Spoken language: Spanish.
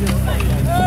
Gracias.